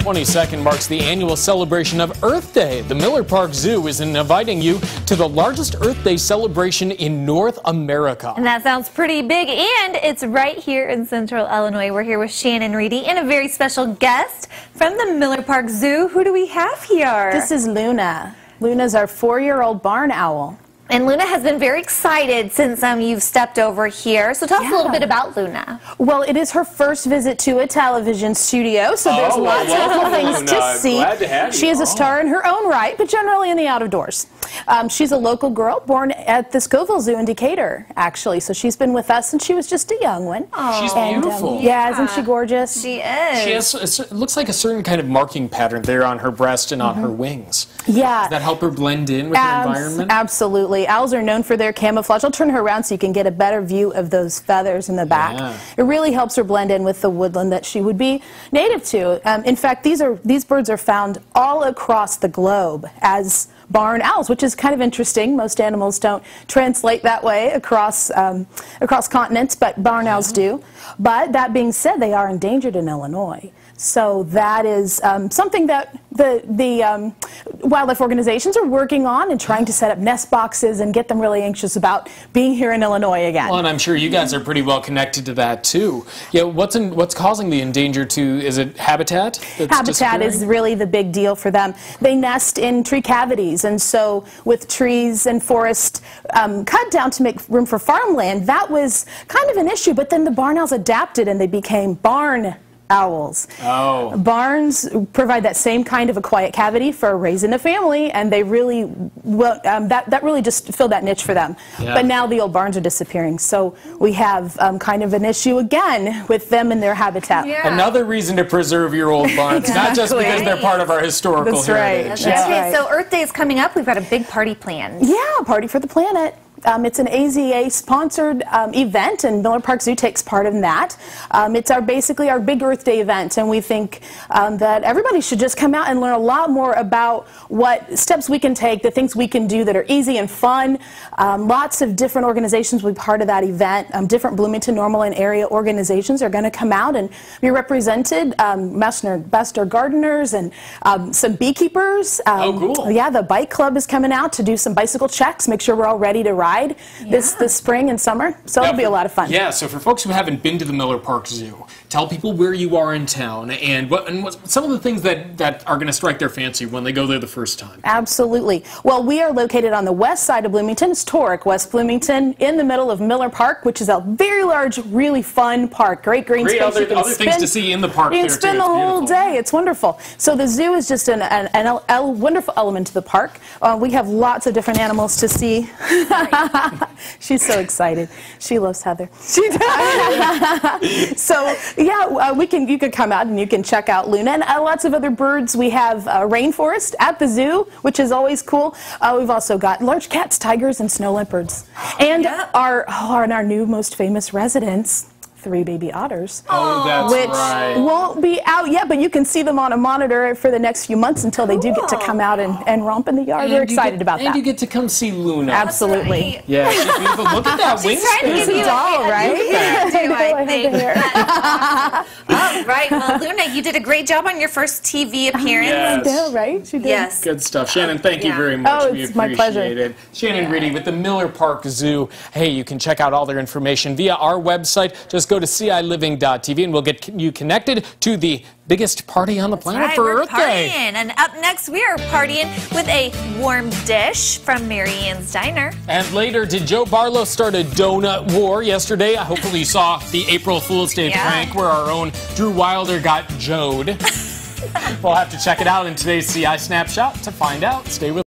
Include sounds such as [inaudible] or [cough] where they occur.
22nd marks the annual celebration of Earth Day. The Miller Park Zoo is inviting you to the largest Earth Day celebration in North America. And that sounds pretty big, and it's right here in central Illinois. We're here with Shannon Reedy and a very special guest from the Miller Park Zoo. Who do we have here? This is Luna. Luna's our four-year-old barn owl. And Luna has been very excited since um, you've stepped over here. So tell us a little bit about Luna. Well, it is her first visit to a television studio, so there's Oh, lots welcome, of things Luna. to see. Glad to have she is a Oh. star in her own right, but generally in the out of doors. Um, she's a local girl born at the Scoville Zoo in Decatur, actually. So she's been with us since she was just a young one. She's And, um, beautiful. yeah, isn't she gorgeous? She is. She has, it looks like a certain kind of marking pattern there on her breast and on Mm-hmm. her wings. yeah. Does that help her blend in with the environment? Absolutely. Owls are known for their camouflage. I'll turn her around so you can get a better view of those feathers in the back. Yeah. It really helps her blend in with the woodland that she would be native to. Um, in fact, these are these birds are found all across the globe as barn owls, which is kind of interesting. Most animals don't translate that way across um, across continents, but barn owls do. But that being said, they are endangered in Illinois. So that is um, something that the the um, wildlife organizations are working on and trying to set up nest boxes and get them really anxious about being here in Illinois again. Well, and I'm sure you guys are pretty well connected to that too. Yeah, what's in, what's causing the endanger to? Is it habitat? Habitat is really the big deal for them. They nest in tree cavities, and so with trees and forest um, cut down to make room for farmland, that was kind of an issue. But then the barn owls adapted, and they became barn owls. Oh. Barns provide that same kind of a quiet cavity for raising a family, and they really well um, that that really just filled that niche for them. Yeah. But now the old barns are disappearing, so we have um, kind of an issue again with them and their habitat. Yeah. Another reason to preserve your old barns, not just because they're part of our historical That's right. heritage. That's okay, right. so Earth Day is coming up. We've got a big party planned. Yeah, Party for the Planet. Um, it's an AZA sponsored um, event, and Miller Park Zoo takes part in that. Um, it's our basically our big Earth Day event, and we think um, that everybody should just come out and learn a lot more about what steps we can take, the things we can do that are easy and fun. Um, lots of different organizations will be part of that event. Um, different Bloomington, Normal, and area organizations are going to come out and be represented. Um, Master gardeners and um, some beekeepers. Um, Oh, cool. Yeah, the bike club is coming out to do some bicycle checks, make sure we're all ready to ride this this spring and summer. So it'll be a lot of fun. Yeah, so for folks who haven't been to the Miller Park Zoo, tell people where you are in town and what and what some of the things that, that are going to strike their fancy when they go there the first time. Absolutely. Well, we are located on the west side of Bloomington, historic West Bloomington, in the middle of Miller Park, which is a very large, really fun park. Great green Great space. other- You can other things to see in the park You can there, too. spend the whole beautiful. day. It's wonderful. So the zoo is just an, an, an el- el- wonderful element to the park. Uh, we have lots of different animals to see. [laughs] She's so excited. She loves Heather. She does. [laughs] so yeah, uh, we can. You could come out and you can check out Luna and uh, lots of other birds. We have uh, rainforest at the zoo, which is always cool. Uh, we've also got large cats, tigers, and snow leopards, and Yep. our oh, and our new most famous residents. Three baby otters Oh, that's which right. won't be out yet, but you can see them on a monitor for the next few months until they do get to come out and, and romp in the yard. And We're you excited get- about and that. And you get to come see Luna. Absolutely. Right. Yeah, she's beautiful. Look at that She's trying to wingspan. give She's you a doll, a, right? A too, I I have think. hair. All right, well, Luna, you did a great job on your first TV appearance. Yes. Yeah, right? She did. Yes. Good stuff. Shannon, oh, thank you Yeah. very much. Oh, we it's my pleasure. it. Shannon Reedy with the Miller Park Zoo. Hey, you can check out all their information via our website. Just go to ciliving.tv and we'll get you connected to the biggest party on the planet Right, for we're Earth partying. Day. And up next, we are partying with a warm dish from Mary Ann's Diner. And later, did Joe Barlow start a donut war yesterday? I hopefully you saw the April Fool's Day Yeah. prank where our own Drew Wilder got Joed. [laughs] we'll have to check it out in today's CI Snapshot to find out. Stay with